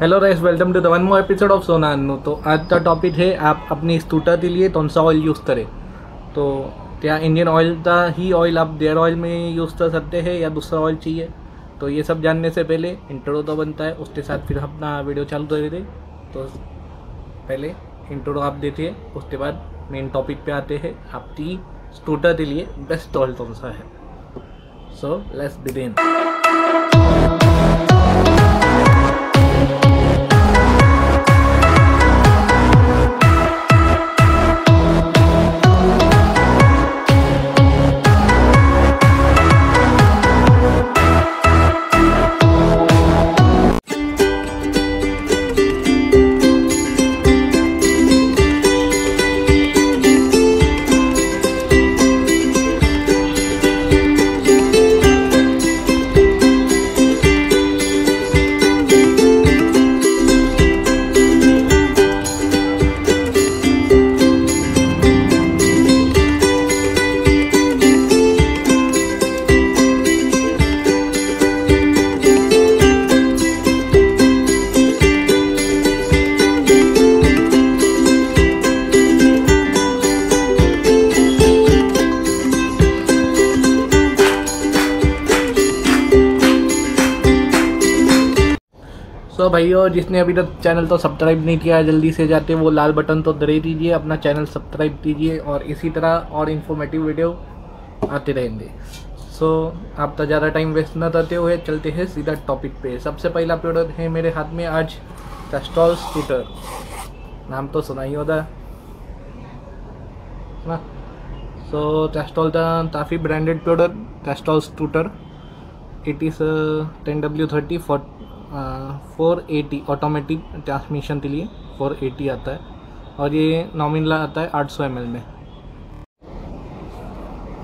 Hello rice welcome to the one more episode of Sona Annu तो आज का topic है, आप अपनी स्कूटर के लिए कौन सा ऑयल यूज़ करें? तो क्या इंडियन ऑयल का ही ऑयल आप डेयर ऑयल में यूज़ कर सकते हैं या दूसरा ऑयल चाहिए? तो ये सब जानने से पहले इंट्रो तो बनता है, उसके साथ फिर अपना वीडियो चालू कर देते तो पहले इंट्रो आप देखिए उसके बाद मेन टॉपिक पे आते हैं, आपकी स्कूटर के लिए बेस्ट ऑयल कौन सा है? सो लेट्स बिगिन भाइयों जिसने अभी तक चैनल तो सब्सक्राइब नहीं किया है जल्दी से जाते वो लाल बटन तो दे दीजिए अपना चैनल सब्सक्राइब कीजिए और इसी तरह और इन्फॉर्मेटिव वीडियो आते रहेंगे। सो so, आप तो ज़्यादा टाइम वेस्ट न करते हुए चलते हैं सीधा टॉपिक पे। सबसे पहला प्रोडक्ट है मेरे हाथ में आज कैस्ट्रॉल स्कूटर नाम तो सुना ही होता ना सो कैस्ट्रॉल का काफ़ी branded product Castrol scooter it is ten W thirty four four AT automatic transmission के लिए फोर एटी आता है। और ये नॉमिनल आता है आठ सौ एम में।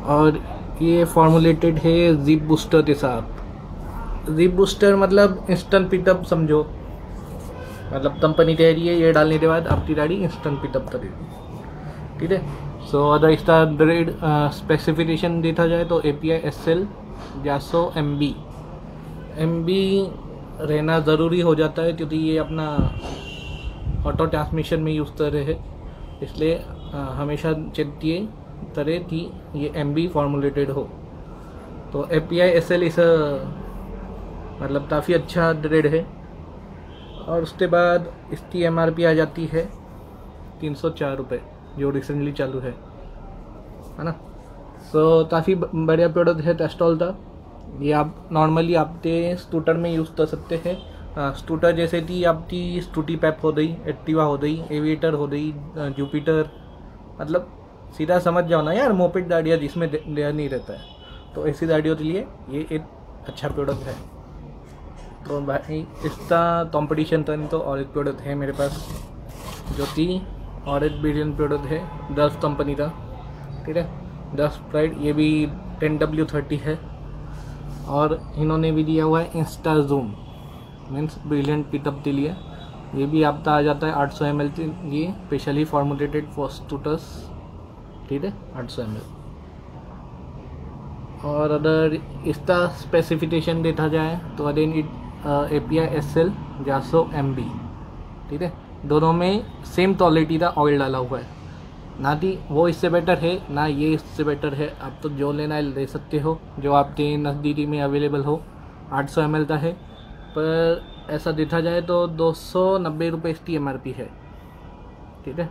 और ये फॉर्मुलेटेड है जिप बूस्टर के साथ। जिप बूस्टर मतलब इंस्टेंट पिटअप समझो। मतलब कंपनी कह रही है, ये डालने के बाद आपकी गाड़ी इंस्टेंट पिटअप करेगी। ठीक है? सो अगर इसका ग्रेड स्पेसिफिकेशन देखा जाए तो A P I S L ग्यारह सौ एम बी एम बी रहना ज़रूरी हो जाता है क्योंकि ये अपना ऑटो ट्रांसमिशन में यूज़ कर रहे हैं। इसलिए हमेशा चाहिए तरह कि ये एम बी फॉर्मुलेटेड हो। तो A P I S L इस मतलब काफ़ी अच्छा ग्रेड है। और उसके बाद इसकी एम आर पी आ जाती है तीन सौ चार रुपये जो रिसेंटली चालू है। है ना? सो so, काफ़ी बढ़िया प्रोडक्ट है टेस्टॉल का। ये आप नॉर्मली आपके स्कूटर में यूज़ कर सकते हैं। स्कूटर जैसे कि आपकी स्कूटी पैप हो गई एक्टिवा हो गई एविएटर हो गई जुपिटर मतलब सीधा समझ जाओ ना यार मोपेड गाड़ियाँ जिसमें डेयर नहीं रहता है। तो ऐसी गाड़ियों के लिए ये एक अच्छा प्रोडक्ट है। तो भाई, इसका कंपटीशन तो नहीं तो और एक प्रोडक्ट है मेरे पास, जो कि और एक बिलियन प्रोडक्ट है दस कंपनी का। ठीक है? दस प्राइड ये भी टेन डब्ल्यू थर्टी है। और इन्होंने भी दिया हुआ है Insta Zoom means brilliant pickup के लिए। ये भी आपका आ जाता है आठ सौ एम एल ये स्पेशली फॉर्मुलेटेड फॉर स्टूटर्स ठीक है? आठ सौ एम और अगर इसका स्पेसिफिकेशन देखा जाए तो again it A P I S L JASO M B ठीक है? दोनों में सेम क्वालिटी का ऑयल डाला हुआ है। ना कि वो इससे बेटर है, ना ये इससे बेटर है। आप तो जो लेना है, ले सकते हो, जो आपके नज़दीकी में अवेलेबल हो। आठ सौ एम का है। पर ऐसा देखा जाए तो दो सौ नब्बे रुपये इसकी एम आर पी है। ठीक है?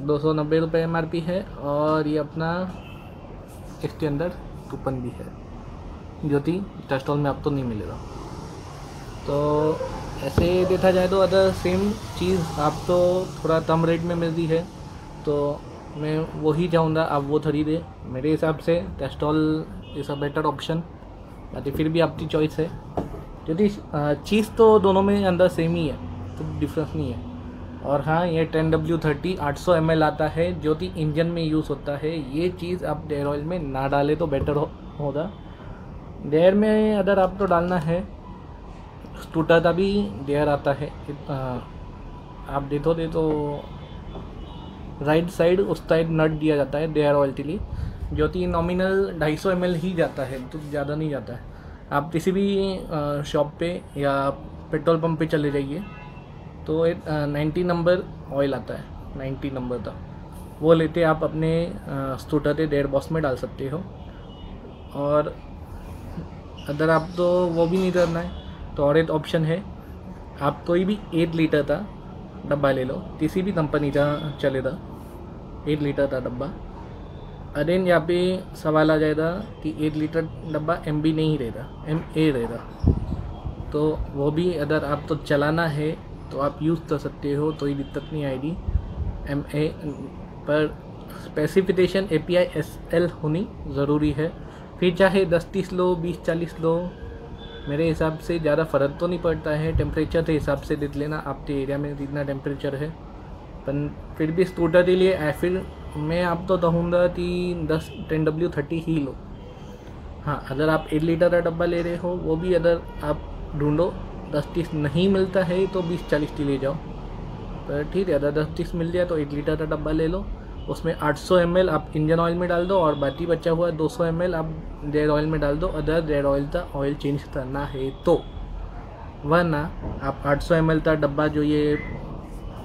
दो सौ नब्बे रुपये एम है और ये अपना इसके अंदर कूपन भी है, जो कि टेस्टॉल में आपको नहीं मिलेगा। तो ऐसे देखा जाए तो अदर सेम चीज़ आप तो थोड़ा कम रेट में मिलती है। तो मैं वही चाहूँगा आप वो खरीदें। मेरे हिसाब से टेस्टॉल इज़ अ बेटर ऑप्शन बाकी फिर भी आपकी चॉइस है। क्योंकि चीज़ तो दोनों में अंदर सेम ही है तो डिफरेंस नहीं है। और हाँ ये टेन डब्ल्यू थर्टी आठ सौ एम एल आता है जो कि इंजन में यूज़ होता है। ये चीज़ आप डेयर ऑयल में ना डालें तो बेटर हो, होगा। डेयर में अगर आपको डालना है स्कूटर का भी डेयर आता है। आ, आप देखोगे तो राइट साइड उस साइड नट दिया जाता है के लिए जो कि नॉमिनल ढाई सौ एम ही जाता है तो ज़्यादा नहीं जाता है। आप किसी भी शॉप पे या पेट्रोल पंप पे चले जाइए तो एक नाइन्टी नंबर ऑयल आता है, नाइन्टी नंबर का। वो लेते आप अपने स्कूटर के डेयर बॉक्स में डाल सकते हो। और अगर आप तो वो भी नहीं करना है तो और एक ऑप्शन है, आप कोई भी एट लीटर का डब्बा ले लो। किसी भी कंपनी का चलेगा एट लीटर का डब्बा। अदेन यहाँ पे सवाल आ जाएगा कि एट लीटर डब्बा एम बी नहीं रहेगा एम ए रहेगा तो वो भी अगर आप तो चलाना है तो आप यूज़ कर सकते हो तो ये दिक्कत नहीं आएगी। एम ए पर specification A P I S L होनी ज़रूरी है। फिर चाहे दस तीस लो, बीस चालीस लो मेरे हिसाब से ज़्यादा फ़र्क तो नहीं पड़ता है। टेम्परेचर के हिसाब से देख लेना, आपके एरिया में जितना टेम्परेचर है। पर फिर भी स्कूटर के लिए फिर मैं आप तो कहूँगा कि दस टेन डब्ल्यू थर्टी ही लो। हाँ अगर आप एक लीटर का डब्बा ले रहे हो, वो भी अगर आप ढूंढो, दस तीस नहीं मिलता है तो बीस चालीस की ले जाओ। पर ठीक है, अगर दस तीस मिल जाए तो एक लीटर का डब्बा ले लो। उसमें 800 सौ आप इंजन ऑयल में डाल दो और बाकी बचा हुआ 200 सौ आप रेड ऑयल में डाल दो। अदर रेड ऑयल का ऑयल चेंज करना है तो। वरना आप 800 सौ का डब्बा जो ये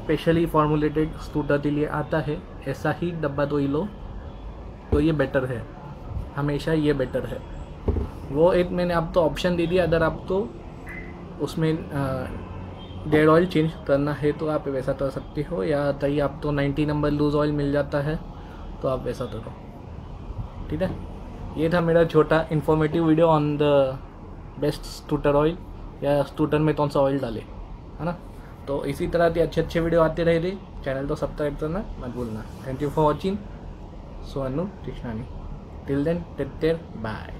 स्पेशली फॉर्मुलेटेड स्कूटर के लिए आता है, ऐसा ही डब्बा तो ही लो तो ये बेटर है। हमेशा ये बेटर है। वो एक मैंने आप तो ऑप्शन दे दिया, अगर आप तो उसमें डेड ऑयल चेंज करना है तो आप वैसा कर सकते हो, या तई आप तो 90 नंबर लूज़ ऑयल मिल जाता है तो आप वैसा करो। ठीक है? ये था मेरा छोटा informative video on the best scooter oil या स्कूटर में कौन सा ऑयल डाले, है ना? तो इसी तरह के अच्छे अच्छे वीडियो आते रहे चैनल तो सब्सक्राइब करना मत भूलना। Thank you for watching so Sonu Krishnani. Till then take care bye